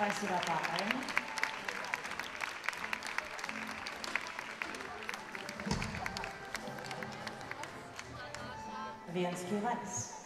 weißt du dabei? Wienski weiß.